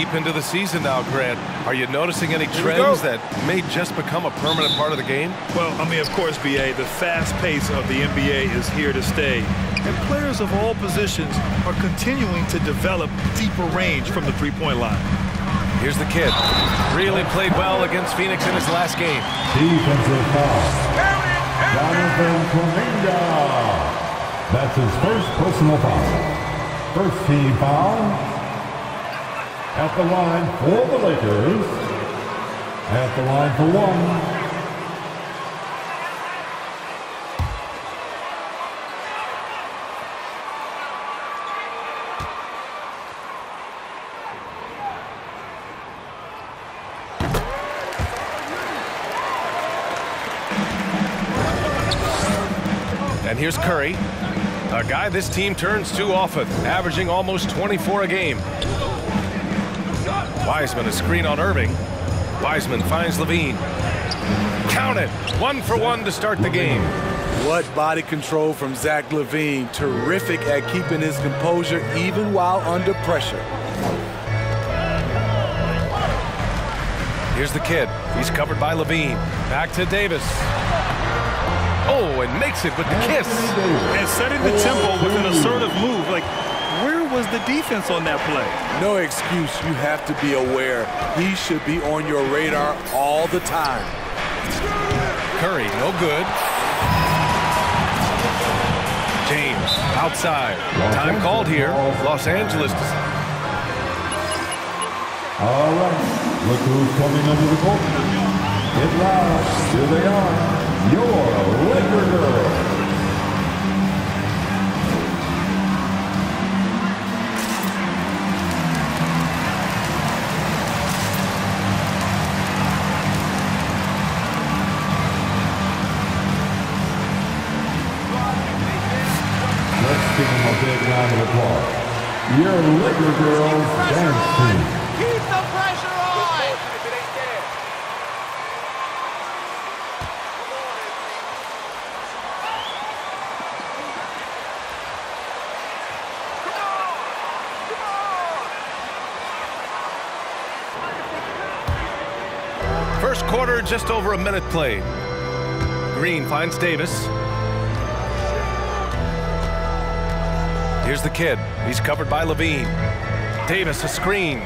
Deep into the season now, Grant. Are you noticing any trends that may just become a permanent part of the game? Well, I mean, of course, B.A., the fast pace of the NBA is here to stay. And players of all positions are continuing to develop deeper range from the three-point line. Here's the kid. Really played well against Phoenix in his last game. Defensive foul. Jonathan Kuminga. That's his first personal foul. First team foul. At the line for the Lakers. At the line for one. And here's Curry, a guy this team turns to often, averaging almost 24 a game. Wiseman a screen on Irving. Wiseman finds LaVine. Count it. One for one to start the game. What body control from Zach LaVine. Terrific at keeping his composure even while under pressure. Here's the kid. He's covered by LaVine. Back to Davis. Oh, and makes it with the kiss. And setting the tempo with an assertive move. Like, where was the defense on that play? No excuse. You have to be aware. He should be on your radar all the time. Curry, no good. James, outside. Time called here. Los Angeles. All right. Look who's coming under the court. Get loud. Here they are. Your Laker girls. Your Laker girls dance team. Keep the pressure on! First quarter, just over a minute played. Green finds Davis. Here's the kid. He's covered by LaVine. Davis, a screen.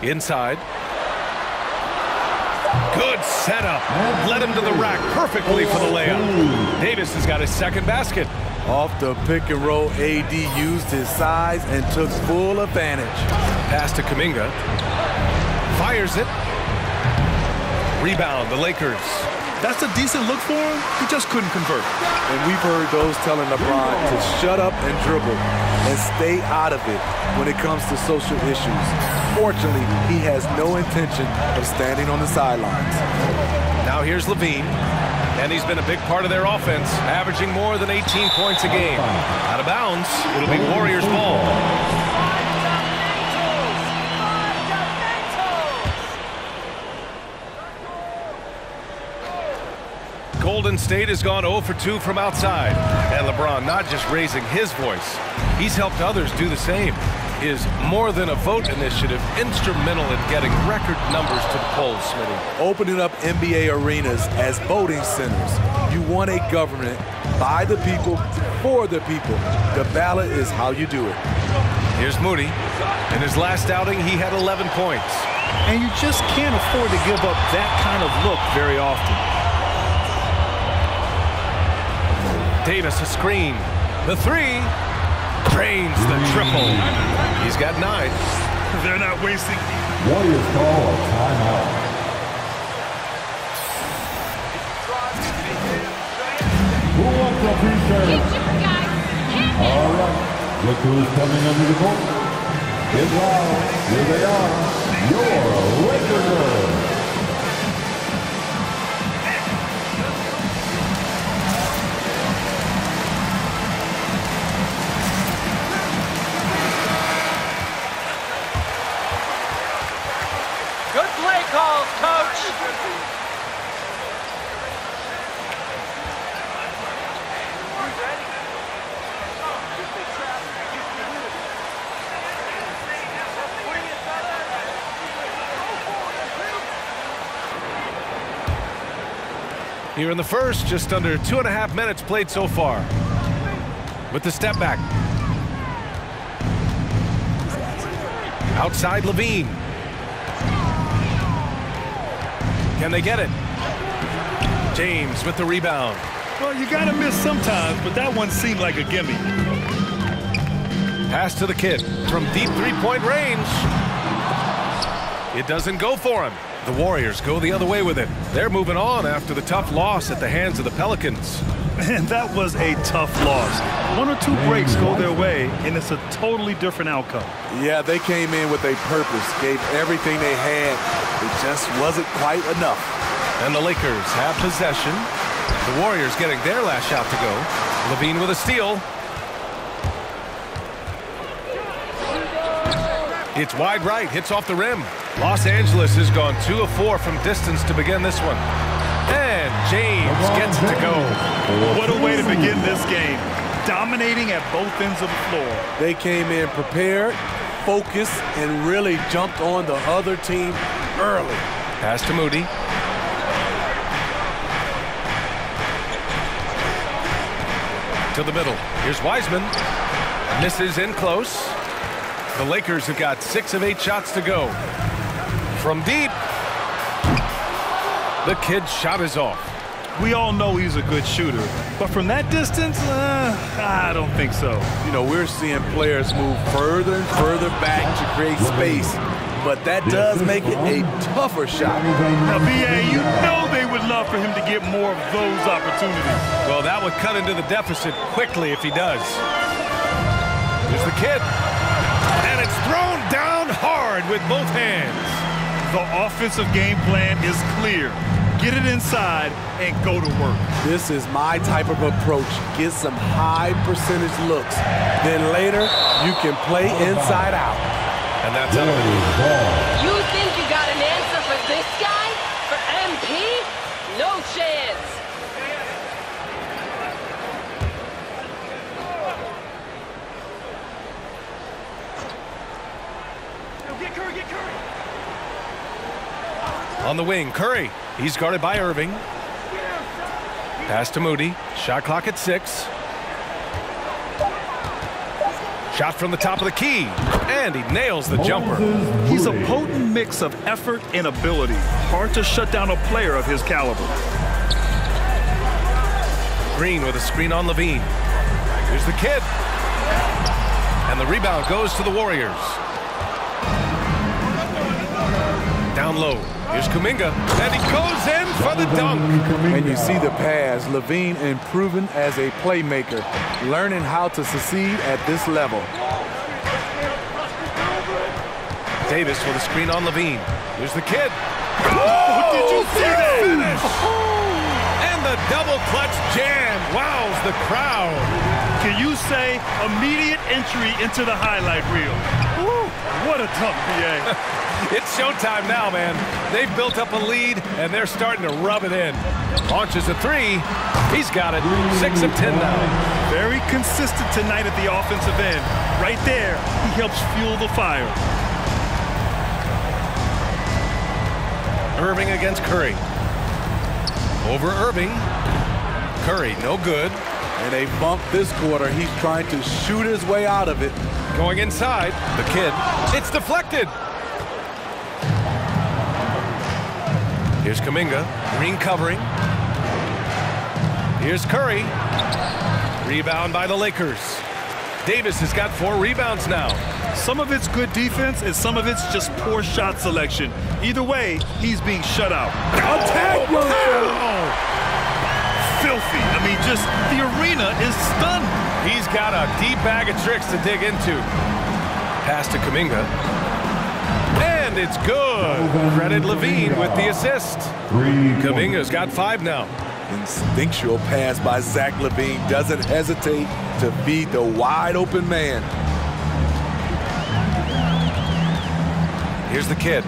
Inside. Good setup. Led him to the rack perfectly for the layup. Davis has got his second basket. Off the pick and roll, AD used his size and took full advantage. Pass to Kuminga. Fires it. Rebound, the Lakers. That's a decent look for him. He just couldn't convert. And we've heard those telling LeBron to shut up and dribble and stay out of it when it comes to social issues. Fortunately, he has no intention of standing on the sidelines. Now here's LaVine. And he's been a big part of their offense, averaging more than 18 points a game. Out of bounds, it'll be Warriors ball. Golden State has gone 0 for 2 from outside. And LeBron not just raising his voice, he's helped others do the same. His More Than a Vote initiative instrumental in getting record numbers to the polls, Smitty. Opening up NBA arenas as voting centers. You want a government by the people, for the people. The ballot is how you do it. Here's Moody. In his last outing, he had 11 points. And you just can't afford to give up that kind of look very often. Davis a screen. The three. Drains the triple. He's got nine. They're not wasting. Warriors call a timeout. Who wants a Keep t-shirt? shooting, guys! All right. Look who's coming under the court. Get loud. Here they are. Your Laker Here in the first, just under two and a half minutes played so far. With the step back. Outside LaVine. Can they get it? James with the rebound. Well, you got to miss sometimes, but that one seemed like a gimme. Pass to the kid from deep three-point range. It doesn't go for him. The Warriors go the other way with it. They're moving on after the tough loss at the hands of the Pelicans. And that was a tough loss. One or two breaks go their way, and it's a totally different outcome. Yeah, they came in with a purpose, gave everything they had. It just wasn't quite enough. And the Lakers have possession. The Warriors getting their last shot to go. LaVine with a steal. It's wide right, hits off the rim. Los Angeles has gone two of four from distance to begin this one. And James gets it to go. What a way to begin this game. Dominating at both ends of the floor. They came in prepared, focused, and really jumped on the other team early. Pass to Moody. To the middle. Here's Wiseman. Misses in close. The Lakers have got six of eight shots to go. From deep. The kid's shot is off. We all know he's a good shooter, but from that distance, uh, I don't think so. You know, we're seeing players move further and further back to create space, but that does make it a tougher shot. Now, B.A., you know they would love for him to get more of those opportunities. Well, that would cut into the deficit quickly if he does. Here's the kid. And it's thrown down hard with both hands. The offensive game plan is clear. Get it inside and go to work. This is my type of approach. Get some high percentage looks. Then later, you can play inside out. And that's how You think you got an answer for this guy? For MP? No chance. On the wing, Curry. He's guarded by Irving. Pass to Moody. Shot clock at six. Shot from the top of the key. And he nails the jumper. He's a potent mix of effort and ability. Hard to shut down a player of his caliber. Green with a screen on LaVine. Here's the kid. And the rebound goes to the Warriors. Down low. Here's Kuminga. And he goes in for the dunk. And you see the pass. LaVine improving as a playmaker, learning how to succeed at this level. Davis with a screen on LaVine. Here's the kid. Oh, did you see that? Finish! And the double clutch jam wows the crowd. Can you say immediate entry into the highlight reel? Woo, what a dunk, B.A. It's showtime now, man. They've built up a lead, and they're starting to rub it in. Launches a three. He's got it. Six of ten now. Very consistent tonight at the offensive end. Right there, he helps fuel the fire. Irving against Curry. Over Irving. Curry, no good. And a bump this quarter. He's trying to shoot his way out of it. Going inside. The kid. It's deflected. Here's Kuminga. Green covering. Here's Curry. Rebound by the Lakers. Davis has got four rebounds now. Some of it's good defense, and some of it's just poor shot selection. Either way, he's being shut out. Attack, young Oh, filthy. I mean, just the arena is stunned. He's got a deep bag of tricks to dig into. Pass to Kuminga. And it's good. Credit LaVine with the assist. Kuminga's got five now. Instinctual pass by Zach LaVine doesn't hesitate to feed the wide open man. Here's the kid.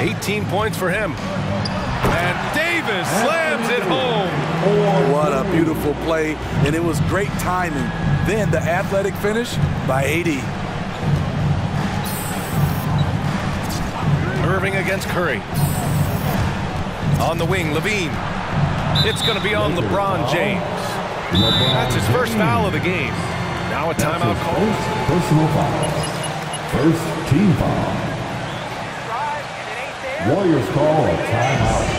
18 points for him. And Davis slams it home. What a beautiful play, and it was great timing. Then the athletic finish by AD. Irving against Curry. On the wing, LaVine. It's going to be on LeBron James. That's his first foul of the game. Now a timeout call. First personal foul. First team foul. Warriors call a timeout.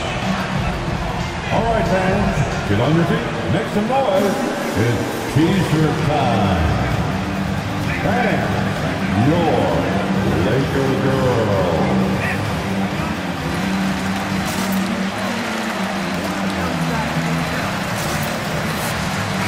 All right, fans, get on your feet, make some noise. It's T-shirt time. Fans, your Laker girl.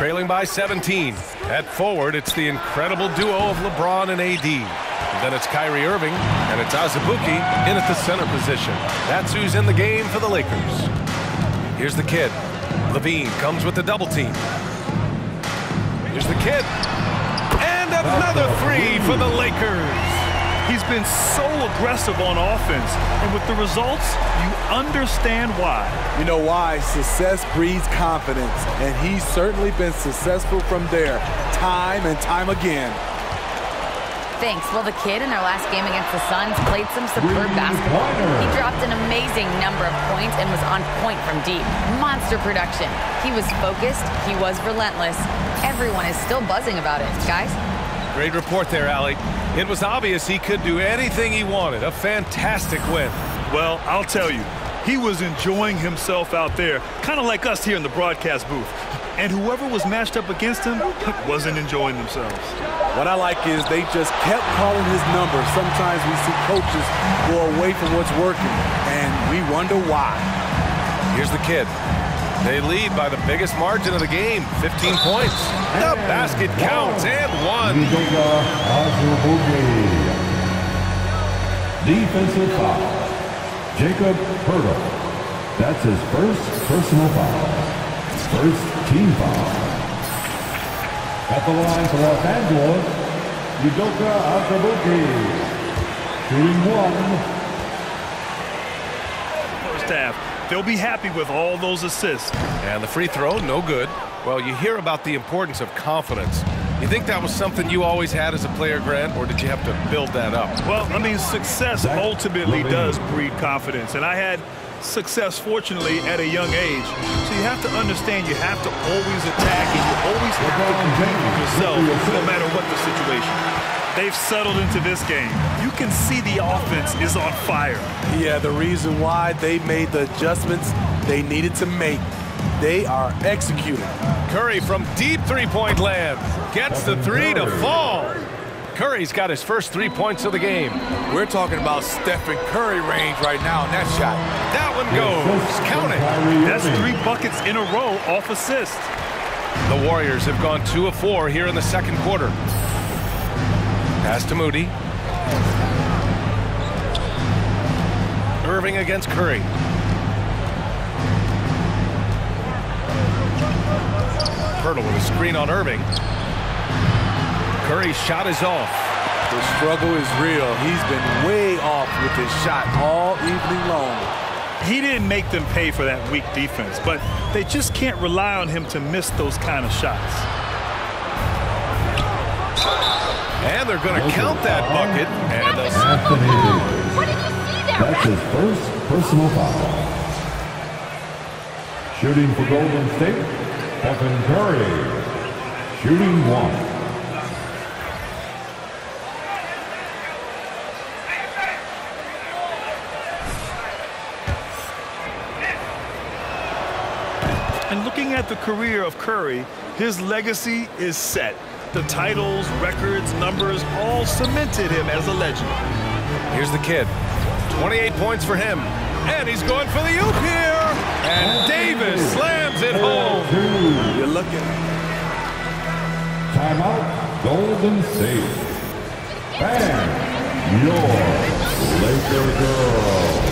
trailing by 17. At forward, it's the incredible duo of LeBron and AD. then it's Kyrie Irving, and it's Azubuike in at the center position. That's who's in the game for the Lakers. Here's the kid. LaVine comes with the double team. Here's the kid. And another three for the Lakers. He's been so aggressive on offense, and with the results, you understand why. You know why? Success breeds confidence, and he's certainly been successful from there, time and time again. Thanks. Well, the kid in their last game against the Suns played some superb basketball. He dropped an amazing number of points and was on point from deep. Monster production. He was focused. He was relentless. Everyone is still buzzing about it, guys. Great report there, Allie. It was obvious he could do anything he wanted. A fantastic win. Well, I'll tell you, he was enjoying himself out there, kind of like us here in the broadcast booth. And whoever was matched up against him wasn't enjoying themselves. What I like is they just kept calling his number. Sometimes we see coaches go away from what's working, and we wonder why. Here's the kid. They lead by the biggest margin of the game, 15 points. The basket counts and one. Udoka uh, Azubuike. Defensive foul. Jacob Hurdle. That's his first personal foul. First team foul. At the line for Los Angeles, Udoka Azubuike. Shooting one. First half, they'll be happy with all those assists. And the free throw, no good. Well, you hear about the importance of confidence. You think that was something you always had as a player, Grant, or did you have to build that up? Well, I mean, success ultimately does breed confidence. And I had success, fortunately, at a young age. So you have to understand you have to always attack and you always have to compete with yourself no matter what the situation. They've settled into this game. You can see the offense is on fire. Yeah, the reason why they made the adjustments they needed to make. They are executing. Curry from deep three-point land gets the three to fall. Curry's got his first three points of the game. We're talking about Stephen Curry range right now in that shot. That one goes. Count it. That's three buckets in a row off assist. The Warriors have gone two of four here in the second quarter. Pass to Moody. Irving against Curry. Hurdle with a screen on Irving. Curry's shot is off. The struggle is real. He's been way off with his shot all evening long. He didn't make them pay for that weak defense, but they just can't rely on him to miss those kind of shots. And they're going to count that bucket. And they'll uh, Anthony What did you see there, That's his first personal foul. Shooting for Golden State, Stephen Curry. Shooting one. And looking at the career of Curry, his legacy is set. The titles, records, numbers all cemented him as a legend. Here's the kid. 28 points for him. And he's going for the oop here. And Davis slams it home. You're looking. Timeout, Golden State. Bam, your Laker girl.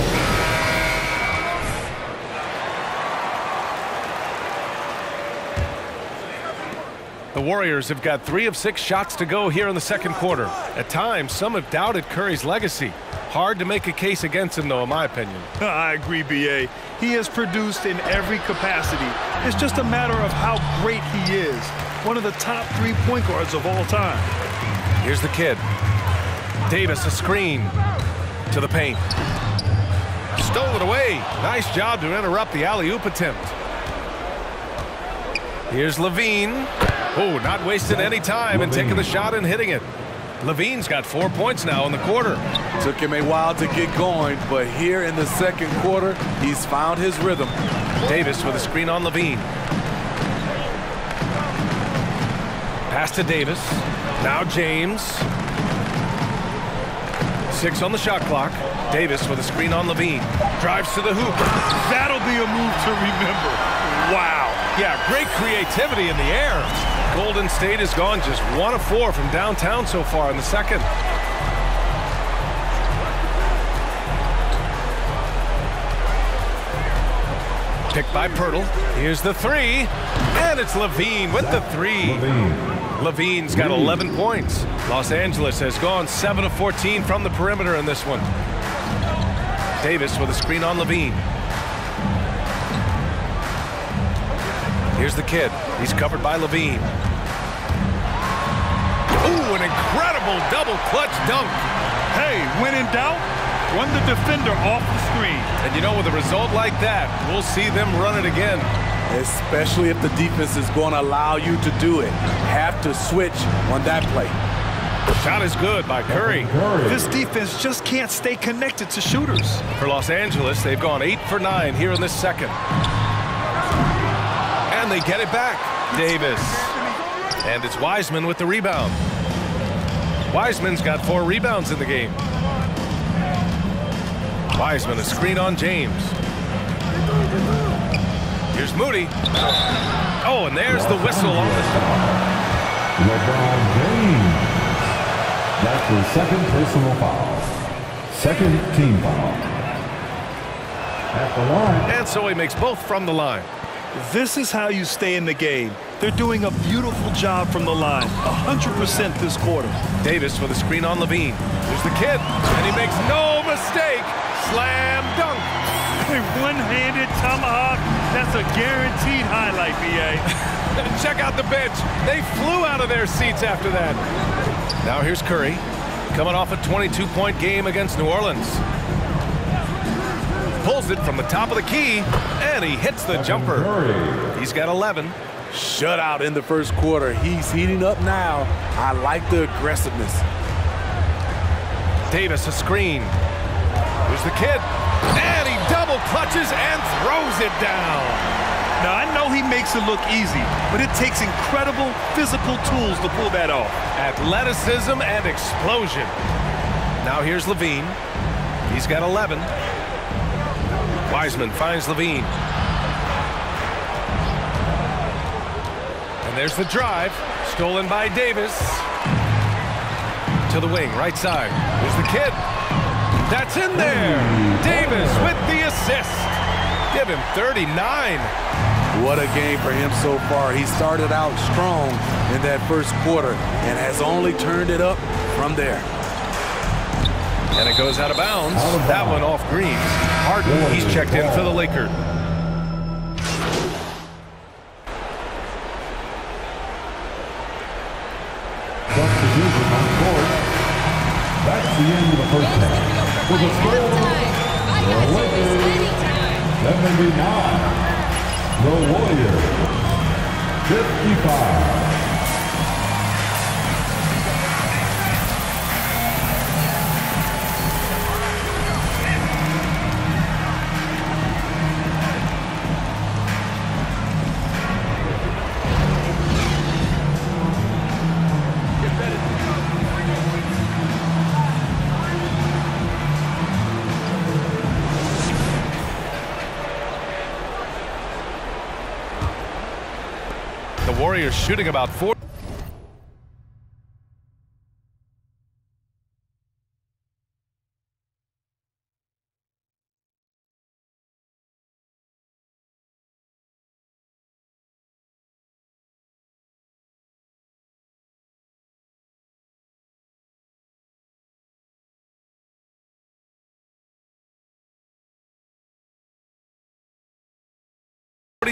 The Warriors have got three of six shots to go here in the second quarter. At times, some have doubted Curry's legacy. Hard to make a case against him, though, in my opinion. I agree, B.A. He has produced in every capacity. It's just a matter of how great he is. One of the top three point guards of all time. Here's the kid. Davis, a screen to the paint. Stole it away. Nice job to interrupt the alley-oop attempt. Here's LaVine. Oh, not wasting any time and taking the shot and hitting it. LaVine's got four points now in the quarter. Took him a while to get going, but here in the second quarter, he's found his rhythm. Davis with a screen on LaVine. Pass to Davis. Now James. Six on the shot clock. Davis with a screen on LaVine. Drives to the hoop. That'll be a move to remember. Wow. Yeah, great creativity in the air. Golden State has gone just one of four from downtown so far in the second. Picked by Poeltl. Here's the three. And it's LaVine with the three. LaVine's got 11 points. Los Angeles has gone 7 of 14 from the perimeter in this one. Davis with a screen on LaVine. Here's the kid. He's covered by LaVine. Ooh, an incredible double clutch dunk. Hey, when in doubt, run the defender off the screen. And you know, with a result like that, we'll see them run it again. Especially if the defense is going to allow you to do it. Have to switch on that play. The shot is good by Curry. This defense just can't stay connected to shooters. For Los Angeles, they've gone 8 for 9 here in this second. And they get it back. Davis. And it's Wiseman with the rebound. Wiseman's got four rebounds in the game. Wiseman, a screen on James. Here's Moody. Oh, and there's the whistle on the LeBron James. That's his second personal foul. Second team foul. At the line. And so he makes both from the line. This is how you stay in the game. They're doing a beautiful job from the line. 100% this quarter. Davis for the screen on LaVine. There's the kid, and he makes no mistake. Slam dunk. A one-handed tomahawk. That's a guaranteed highlight, B.A. Check out the bench. They flew out of their seats after that. Now here's Curry, coming off a 22-point game against New Orleans. Pulls it from the top of the key, and he hits the jumper. He's got 11. Shutout in the first quarter. He's heating up now. I like the aggressiveness. Davis, a screen. Here's the kid, and he double clutches and throws it down. Now, I know he makes it look easy, but it takes incredible physical tools to pull that off. Athleticism and explosion. Now here's LaVine. He's got 11. Wiseman finds LaVine. And there's the drive. Stolen by Davis. To the wing, right side. There's the kid. That's in there. Davis with the assist. Give him 39. What a game for him so far. He started out strong in that first quarter and has only turned it up from there. And it goes out of bounds. That one off green. Harden, he's checked in for the Lakers. That's the end of the first half. With a score, the Lakers 79. The Warriors 55. Shooting about 40.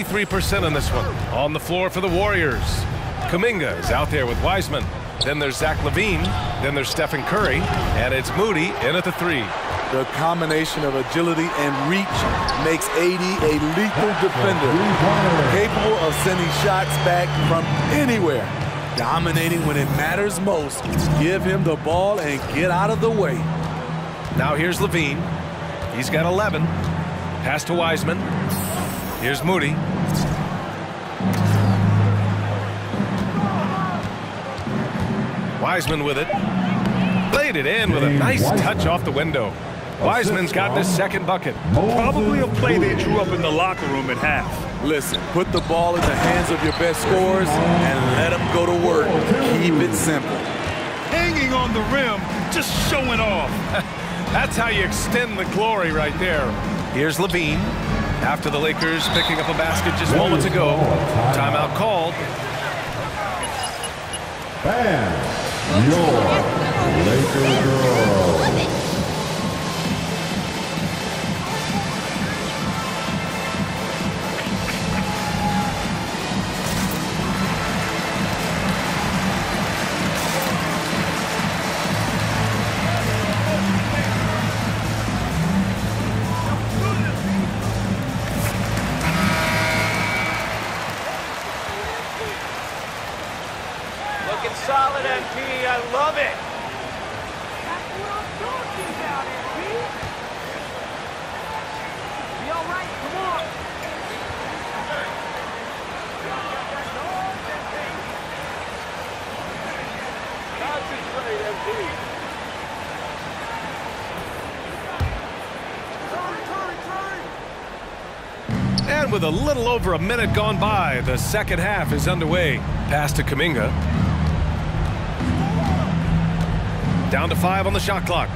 73% on this one. On the floor for the Warriors. Kuminga is out there with Wiseman. Then there's Zach LaVine. Then there's Stephen Curry. And it's Moody in at the three. The combination of agility and reach makes AD a lethal defender, capable of sending shots back from anywhere. Dominating when it matters most. Give him the ball and get out of the way. Now here's LaVine. He's got 11. Pass to Wiseman. Here's Moody. Wiseman with it. Played it in with a nice touch off the window. Wiseman's got this second bucket. Probably a play they drew up in the locker room at half. Listen, put the ball in the hands of your best scorers and let them go to work. Keep it simple. Hanging on the rim, just showing off. That's how you extend the glory right there. Here's LaVine. After the Lakers picking up a basket just moments ago. Timeout called. Bam, your Laker girl. With a little over a minute gone by, the second half is underway. Pass to Kuminga. Down to five on the shot clock.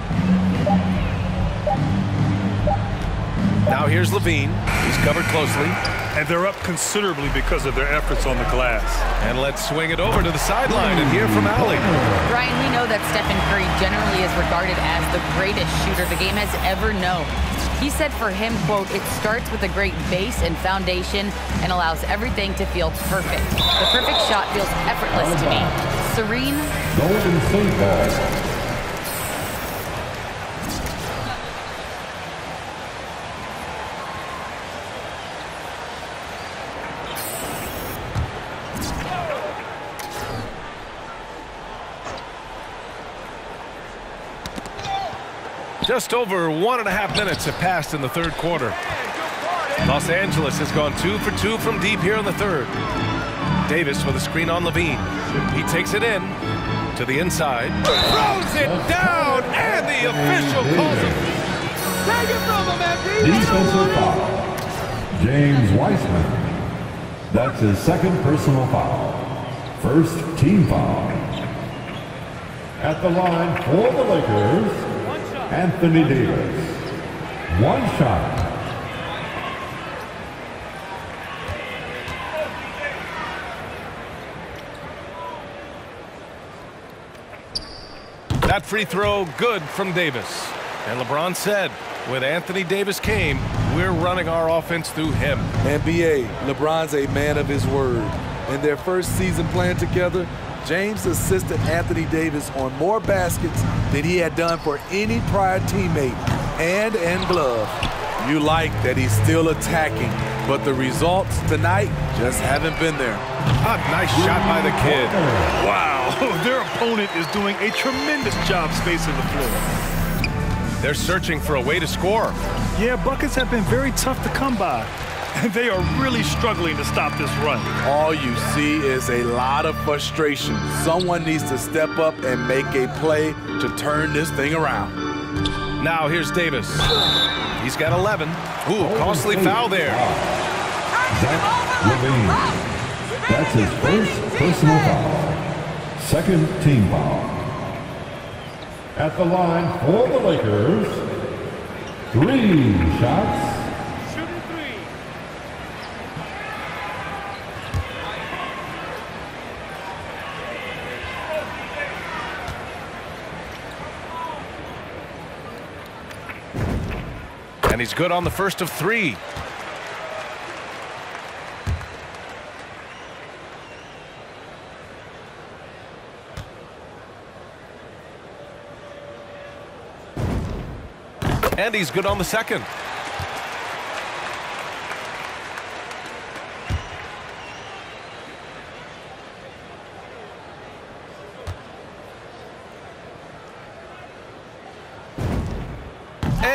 Now here's LaVine. He's covered closely. And they're up considerably because of their efforts on the glass. And let's swing it over to the sideline and hear from Allie. Brian, we know that Stephen Curry generally is regarded as the greatest shooter the game has ever known. He said for him, quote, it starts with a great base and foundation and allows everything to feel perfect. The perfect shot feels effortless to me. Serene, Golden State Just over one and a half minutes have passed in the third quarter. Los Angeles has gone two for two from deep here in the third. Davis with a screen on LaVine. He takes it in to the inside. Throws it down, and the official calls it. Take it from him, MP. Defensive foul. James Wiseman. That's his second personal foul. First team foul. At the line for the Lakers, Anthony Davis. One shot. That free throw good from Davis. And LeBron said, when Anthony Davis came, we're running our offense through him. NBA, LeBron's a man of his word. In their first season playing together, James assisted Anthony Davis on more baskets than he had done for any prior teammate, hand and glove. You like that he's still attacking, but the results tonight just haven't been there. A nice shot by the kid. Wow, their opponent is doing a tremendous job spacing the floor. They're searching for a way to score. Yeah, buckets have been very tough to come by. And they are really struggling to stop this run. All you see is a lot of frustration. Someone needs to step up and make a play to turn this thing around. Now here's Davis. He's got 11. Ooh, oh, costly foul there. Zach LaVine. That's his first personal foul. Second team foul. At the line for the Lakers, three shots. He's good on the first of three. And he's good on the second.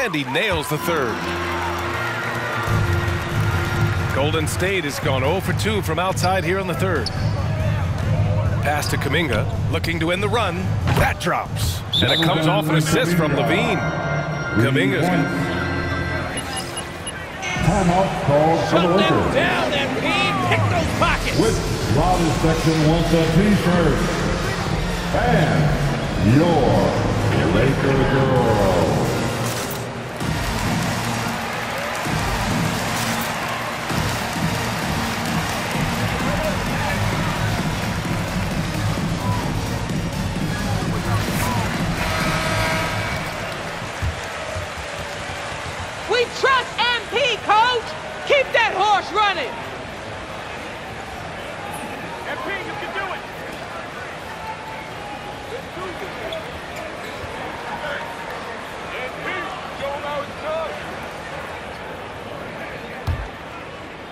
And he nails the third. Golden State has gone 0 for 2 from outside here in the third. Pass to Kuminga, looking to end the run. That drops. And it comes off an assist from LaVine. Kuminga's Timeout called for the Lakers. Down, MP. Pick those pockets. Which Raleigh section wants a t-shirt? And your Laker girl.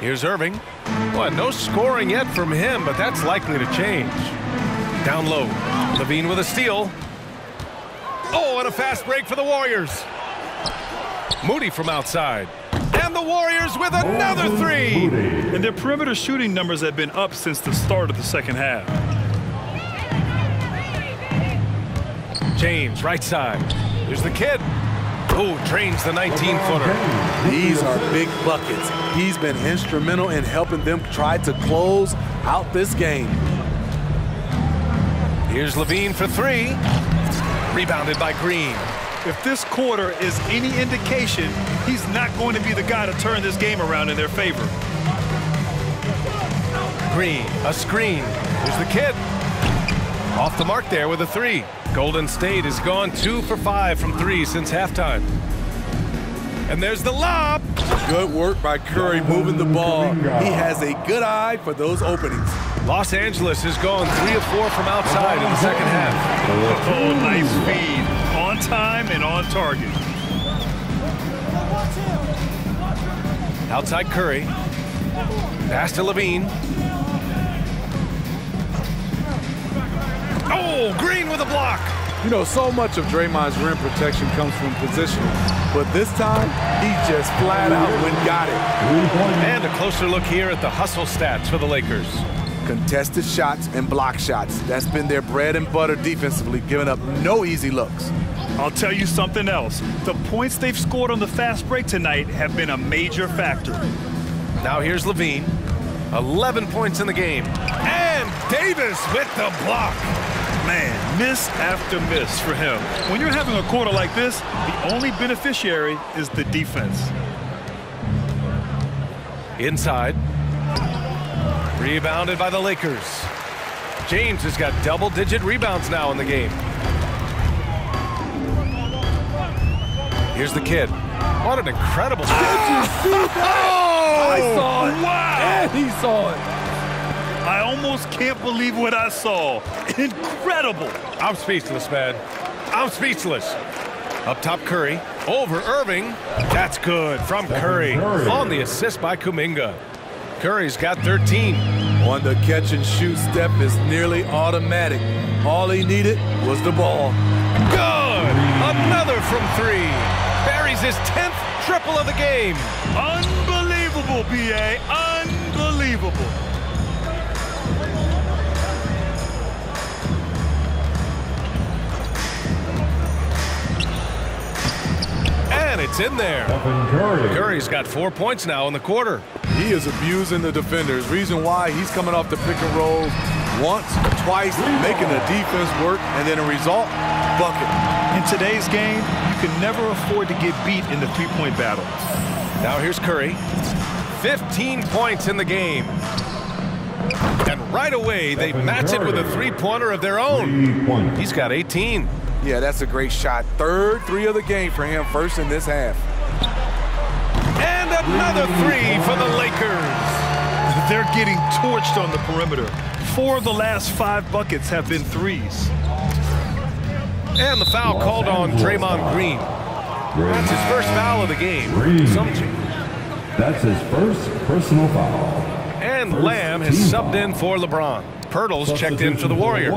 Here's Irving. Well, no scoring yet from him, but that's likely to change. Down low. LaVine with a steal. Oh, and a fast break for the Warriors. Moody from outside. And the Warriors with another three. And their perimeter shooting numbers have been up since the start of the second half. James, right side. Here's the kid. Oh, trains the 19-footer. These are big buckets. He's been instrumental in helping them try to close out this game. Here's LaVine for three. Rebounded by Green. If this quarter is any indication, he's not going to be the guy to turn this game around in their favor. Green, a screen. Here's the kid. Off the mark there with a three. Golden State has gone two for five from three since halftime. And there's the lob. Good work by Curry moving the ball. He has a good eye for those openings. Los Angeles has gone three of four from outside in the second half. Oh, nice feed. Time and on target. Outside Curry. Pass to LaVine. Oh, Green with a block. You know, so much of Draymond's rim protection comes from positioning, but this time he just flat out went got it. And a closer look here at the hustle stats for the Lakers. Contested shots and block shots. That's been their bread and butter defensively, giving up no easy looks. I'll tell you something else. The points they've scored on the fast break tonight have been a major factor. Now here's LaVine. 11 points in the game. And Davis with the block. Man, miss after miss for him. When you're having a quarter like this, the only beneficiary is the defense. Inside. Rebounded by the Lakers. James has got double-digit rebounds now in the game. Here's the kid. What an incredible... Oh! I saw it. Wow! And he saw it. I almost can't believe what I saw. Incredible! I'm speechless, man. I'm speechless. Up top, Curry. Over Irving. That's good from Curry. Curry. On the assist by Kuminga. Curry's got 13. On the catch and shoot step is nearly automatic. All he needed was the ball. Good! Another from three. Buries his 10th triple of the game. Unbelievable, BA. Unbelievable. And it's in there. Curry. Curry's got four points now in the quarter. He is abusing the defenders. Reason why he's coming off the pick and roll once, twice, making the defense work, and then a result, bucket. In today's game, you can never afford to get beat in the three-point battle. Now here's Curry. 15 points in the game. And right away, they Stephen match it with a three-pointer of their own. Three. He's got 18. Yeah, that's a great shot. Third three of the game for him, first in this half. And another three for the Lakers. They're getting torched on the perimeter. Four of the last five buckets have been threes. And the foul called on Angeles Draymond. Green. That's his first foul of the game. Green. Some ch- That's his first personal foul. and Lamb has subbed in for LeBron. Poeltl's checked in for the Warriors.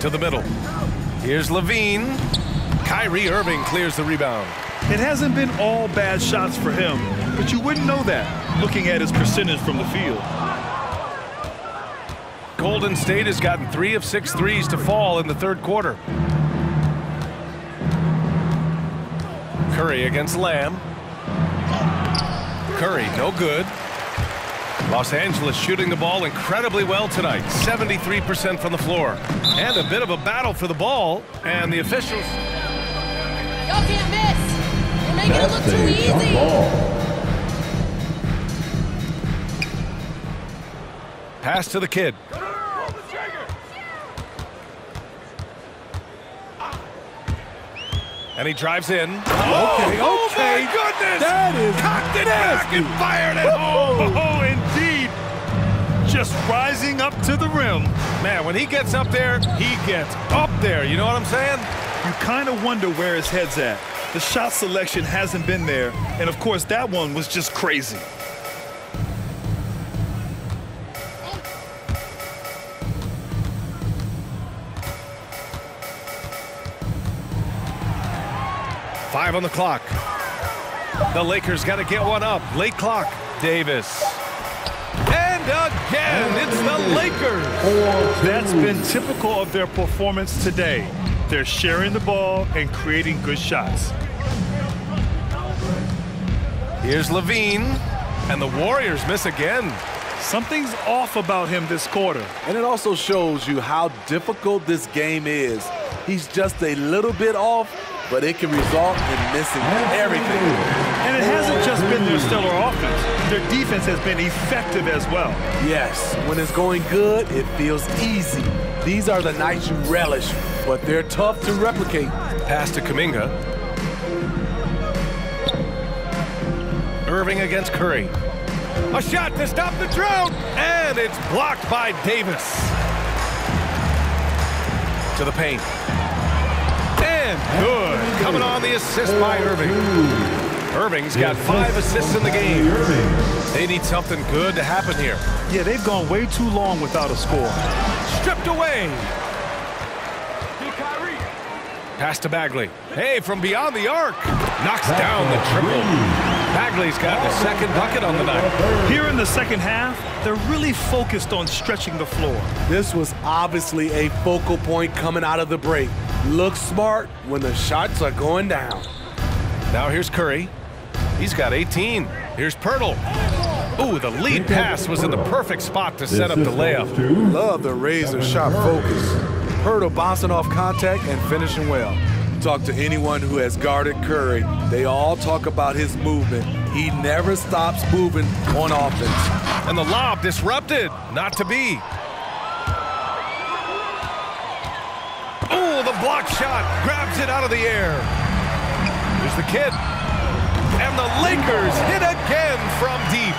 To the middle. Here's LaVine. Kyrie Irving clears the rebound. It hasn't been all bad shots for him, but you wouldn't know that looking at his percentage from the field. Golden State has gotten three of six threes to fall in the third quarter. Curry against Lamb. Curry, no good. Los Angeles shooting the ball incredibly well tonight. 73% from the floor. And a bit of a battle for the ball. And the officials Y'all can't miss. You're making it look That's too easy. ball. pass to the kid. And he drives in. Okay, Oh, oh okay. my goodness! That is Cocked it back and fired it home. Just rising up to the rim. Man, when he gets up there, he gets up there. You know what I'm saying? You kind of wonder where his head's at. The shot selection hasn't been there, and of course, that one was just crazy. Five on the clock. The Lakers got to get one up. Late clock. Davis. And again, it's the Lakers. That's been typical of their performance today. They're sharing the ball and creating good shots. Here's LaVine. And the Warriors miss again. Something's off about him this quarter. And it also shows you how difficult this game is. He's just a little bit off, but it can result in missing everything. And it hasn't just been their stellar offense. Their defense has been effective as well. Yes, when it's going good, it feels easy. These are the nights you relish, but they're tough to replicate. Pass to Kuminga. Irving against Curry. A shot to stop the drought, and it's blocked by Davis. To the paint. And good. Coming on the assist by Irving. Irving's got five assists in the game. They need something good to happen here. Yeah, they've gone way too long without a score. Stripped away. Pass to Bagley. Hey, from beyond the arc. Knocks down the triple. Bagley's got the second bucket on the night. Here in the second half, they're really focused on stretching the floor. This was obviously a focal point coming out of the break. Look smart when the shots are going down. Now here's Curry. He's got 18. Here's Poeltl. Ooh, the lead pass was in the perfect spot to set up the layup. Love the razor sharp focus. Hurdle bouncing off contact and finishing well. Talk to anyone who has guarded Curry. They all talk about his movement. He never stops moving on offense. And the lob disrupted. Not to be. Ooh, the block shot grabs it out of the air. Here's the kid. And the Lakers hit again from deep.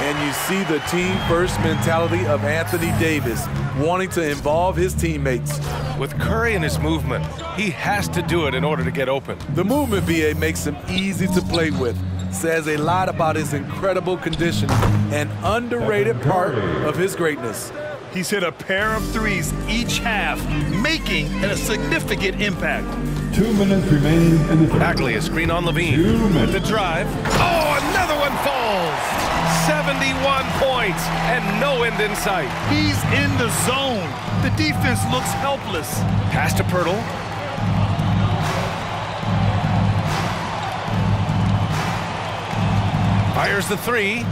And you see the team first mentality of Anthony Davis, wanting to involve his teammates. With Curry and his movement, he has to do it in order to get open. The movement VA makes him easy to play with. Says a lot about his incredible condition, an underrated part of his greatness. He's hit a pair of threes each half, making a significant impact. Two minutes remaining in the third. Bagley, a screen on LaVine. Two minutes. the drive. Oh, another one falls. 71 points and no end in sight. He's in the zone. The defense looks helpless. Pass to Poeltl. Fires the three.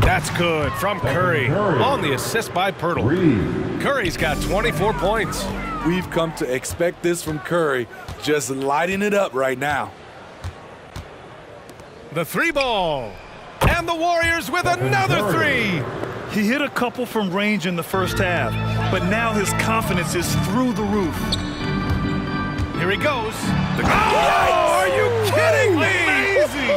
That's good from Curry. Curry. On the assist by Poeltl. Three. Curry's got 24 points. We've come to expect this from Curry, just lighting it up right now. The three ball. And the Warriors with another three. He hit a couple from range in the first half, but now his confidence is through the roof. Here he goes. The- oh, are you kidding me? Amazing!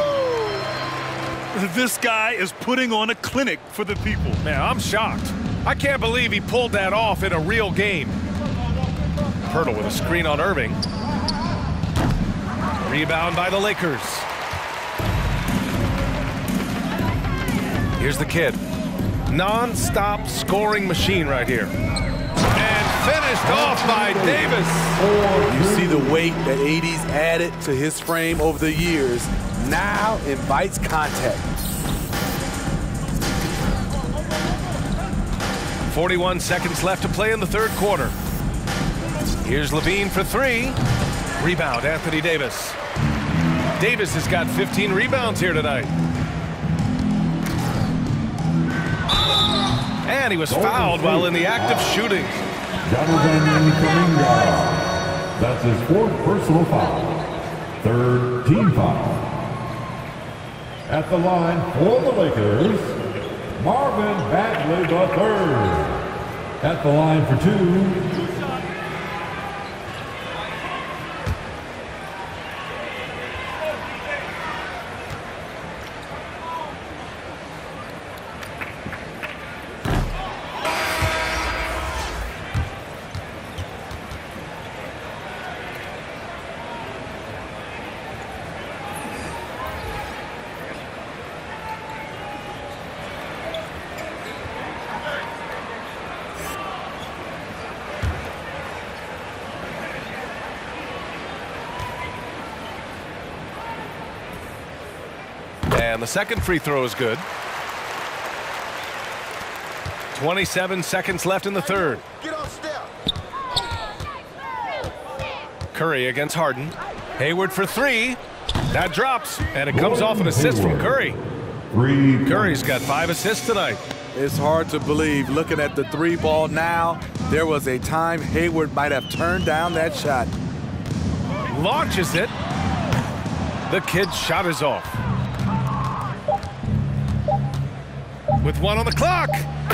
This guy is putting on a clinic for the people. Man, I'm shocked. I can't believe he pulled that off in a real game. Poeltl with a screen on Irving. Rebound by the Lakers. Here's the kid. Non-stop scoring machine right here. And finished off by Davis. You see the weight that AD's added to his frame over the years. Now invites contact. 41 seconds left to play in the third quarter. Here's LaVine for three. Rebound, Anthony Davis. Davis has got 15 rebounds here tonight. And he was fouled while in the act of shooting. Jonathan Kuminga. That's his fourth personal foul. Third team foul. At the line for the Lakers, Marvin Bagley the third. At the line for two, And the second free throw is good. 27 seconds left in the third. Get off step. Curry against Harden. Hayward for three. That drops, and it comes off an assist from Curry. Curry's got five assists tonight. It's hard to believe looking at the three ball now. There was a time Hayward might have turned down that shot. Launches it. The kid's shot is off. With one on the clock,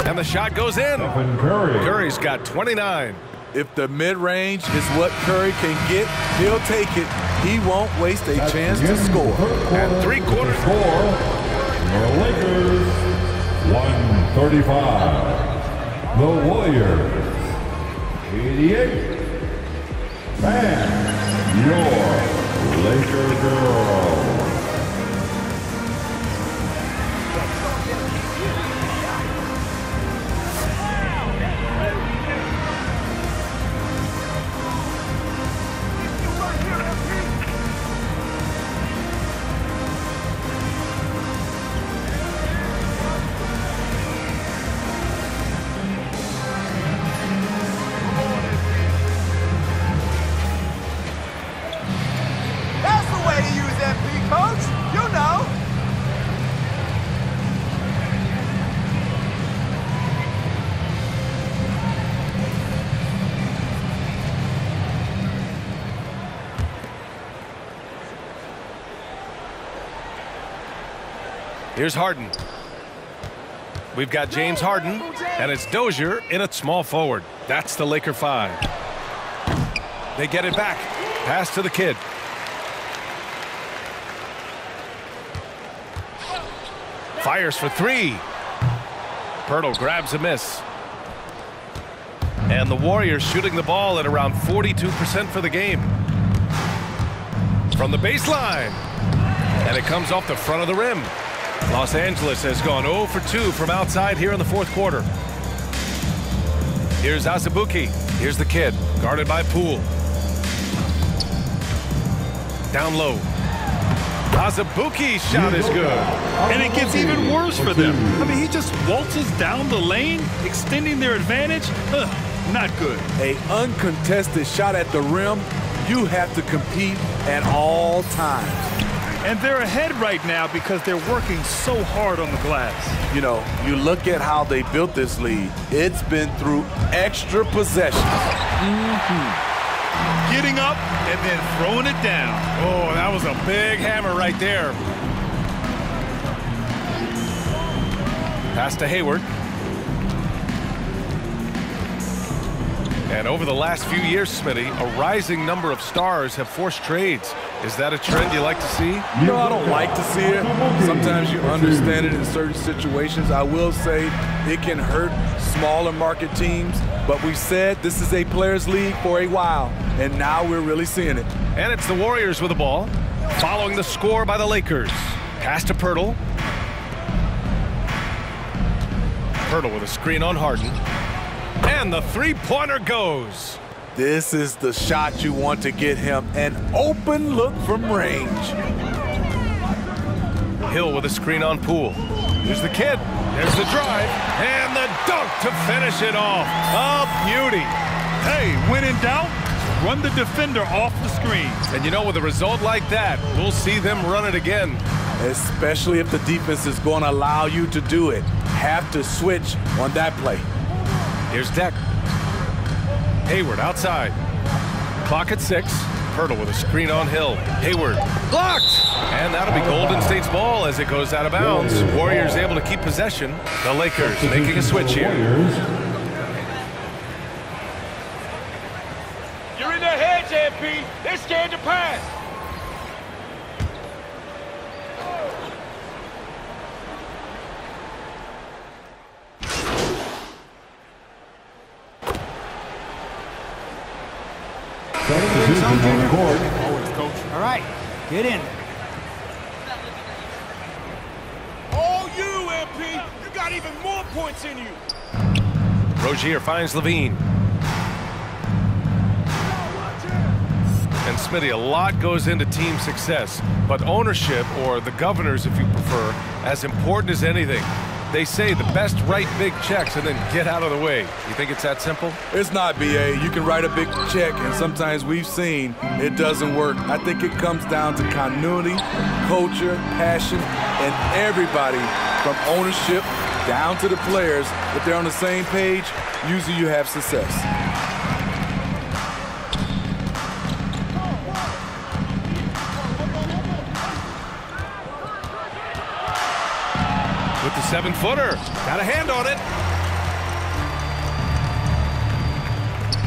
and the shot goes in. Curry. Curry's got 29. If the mid-range is what Curry can get, he'll take it. He won't waste a That's chance to end of the score. third quarter. And three quarters. The Score. The Lakers 135. The Warriors 88. Man, your Laker girl. Here's Harden. We've got James Harden, and it's Rozier in a small forward. That's the Laker five. They get it back. Pass to the kid. Fires for three. Poeltl grabs a miss. And the Warriors shooting the ball at around 42% for the game. From the baseline. And it comes off the front of the rim. Los Angeles has gone 0 for 2 from outside here in the fourth quarter. Here's Azubuike. Here's the kid, guarded by Poole. Down low. Azubuike's shot is good. And it gets even worse for them. I mean, he just waltzes down the lane, extending their advantage. Ugh, not good. A uncontested shot at the rim, you have to compete at all times. And they're ahead right now because they're working so hard on the glass. You know, you look at how they built this lead. It's been through extra possessions. Mm-hmm. Getting up and then throwing it down. Oh, that was a big hammer right there. Pass to Hayward. And over the last few years, Smitty, a rising number of stars have forced trades. Is that a trend you like to see? No, I don't like to see it. Sometimes you understand it in certain situations. I will say it can hurt smaller market teams, but we said this is a players' league for a while, and now we're really seeing it. And it's the Warriors with the ball, following the score by the Lakers. Pass to Poeltl. Poeltl with a screen on Harden. And the three-pointer goes. This is the shot you want to get him, an open look from range. Hill with a screen on Poole. Here's the kid. There's the drive. And the dunk to finish it off. A beauty. Hey, when in doubt, run the defender off the screen. And you know, with a result like that, we'll see them run it again. Especially if the defense is going to allow you to do it. Have to switch on that play. Here's Deck. Hayward outside. Clock at six. Poeltl with a screen on Hill. Hayward blocked! And that'll be Golden State's ball as it goes out of bounds. Warriors able to keep possession. The Lakers making a switch here. You're in their heads, MP. They're scared to pass. All right, get in. All you, MP. You got even more points in you. Rozier finds LaVine. And Smitty, a lot goes into team success, but ownership, or the governors if you prefer, as important as anything. They say the best write big checks and then get out of the way. You think it's that simple? It's not, BA. You can write a big check, and sometimes we've seen it doesn't work. I think it comes down to continuity, culture, passion, and everybody from ownership down to the players. If they're on the same page, usually you have success. With the seven-footer. Got a hand on it.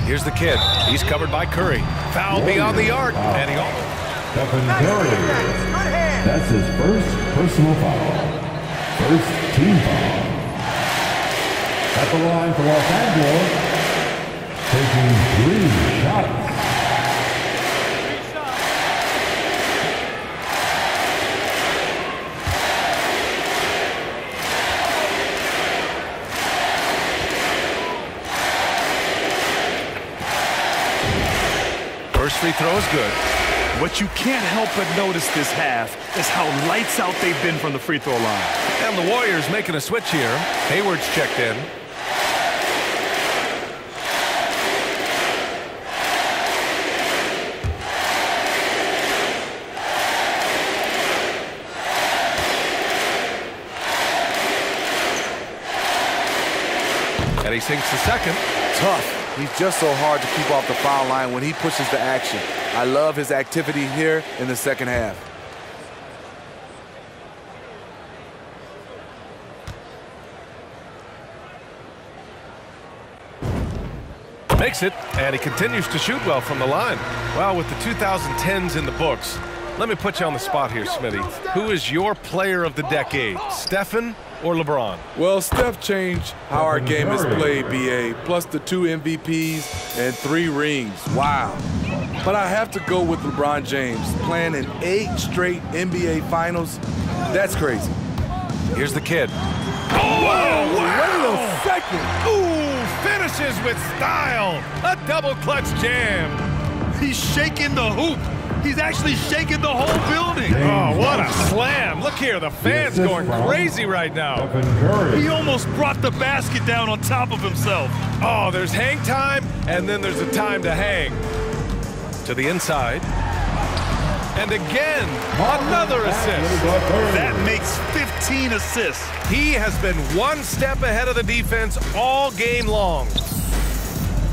Here's the kid. He's covered by Curry. Foul beyond the arc. And he Stephen Curry. That's his first personal foul. First team foul. At the line for Los Angeles, Is good. What you can't help but notice this half is how lights out they've been from the free throw line. And the Warriors making a switch here. Hayward's checked in. And he sinks the second. Tough. He's just so hard to keep off the foul line when he pushes the action. I love his activity here in the second half. Makes it, and he continues to shoot well from the line. Well, with the 2010s in the books, let me put you on the spot here, Smitty. Who is your player of the decade, Stephen or LeBron? Well, Steph changed how our game is played, BA, plus the two MVPs and three rings. Wow. But I have to go with LeBron James, playing in eight straight NBA Finals. That's crazy. Here's the kid. Whoa, wait a second. Ooh, finishes with style. A double clutch jam. He's shaking the hoop. He's actually shaking the whole building. Oh, what a slam. Look here, the fans assist going crazy right now. He almost brought the basket down on top of himself. Oh, there's hang time, and then there's a time to hang. To the inside. And again, another assist. That makes 15 assists. He has been one step ahead of the defense all game long.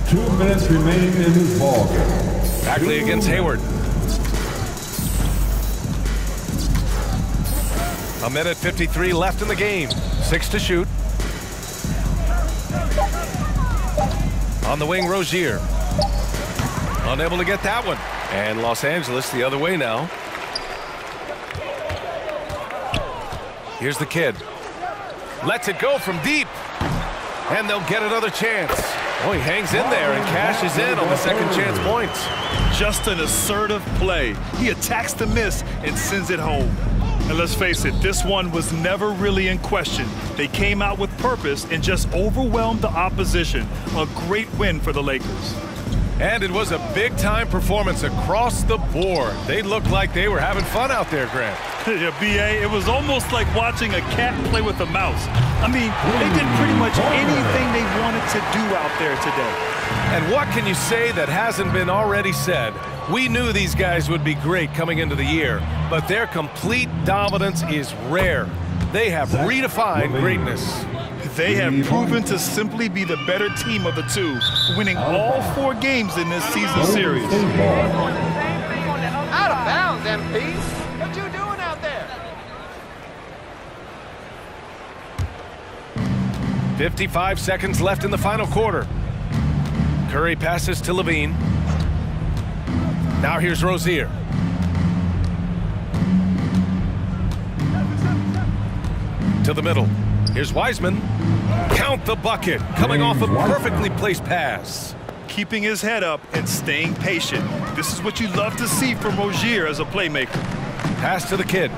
Two minutes remaining in this ball game. Bagley against Hayward. A minute 53 left in the game. Six to shoot. On the wing, Rozier. Unable to get that one. And Los Angeles the other way now. Here's the kid. Lets it go from deep. And they'll get another chance. Oh, he hangs in there and cashes in on the second chance points. Just an assertive play. He attacks the miss and sends it home. And let's face it, this one was never really in question. They came out with purpose and just overwhelmed the opposition. A great win for the Lakers. And it was a big-time performance across the board. They looked like they were having fun out there, Grant. yeah, B.A., it was almost like watching a cat play with a mouse. I mean, they did pretty much anything they wanted to do out there today. And what can you say that hasn't been already said? We knew these guys would be great coming into the year, but their complete dominance is rare. They have redefined greatness. They have proven to simply be the better team of the two, winning all four games in this season series. Out of bounds, MP. What you doing out there? 55 seconds left in the final quarter. Curry passes to LaVine. Now here's Rozier. To the middle. Here's Wiseman. Count the bucket. Coming off a perfectly placed pass. Keeping his head up and staying patient. This is what you love to see from Rozier as a playmaker. Pass to the kid.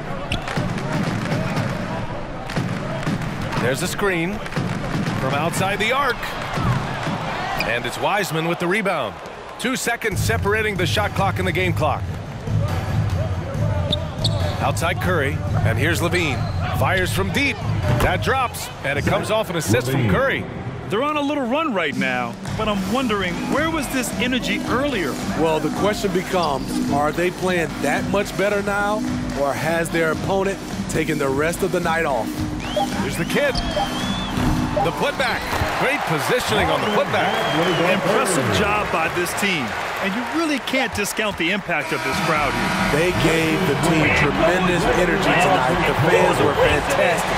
There's a screen from outside the arc. And it's Wiseman with the rebound. Two seconds separating the shot clock and the game clock. Outside Curry, and here's LaVine. Fires from deep. That drops, and it comes off an assist from Curry. They're on a little run right now, but I'm wondering, where was this energy earlier? Well, the question becomes, are they playing that much better now, or has their opponent taken the rest of the night off? Here's the kid. The putback. Great positioning on the putback. Impressive job by this team. And you really can't discount the impact of this crowd here. They gave the team tremendous energy tonight. The fans were fantastic.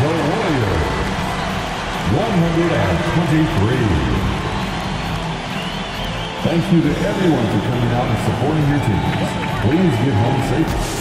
The Warriors, 123. Thank you to everyone for coming out and supporting your teams. Please get home safe.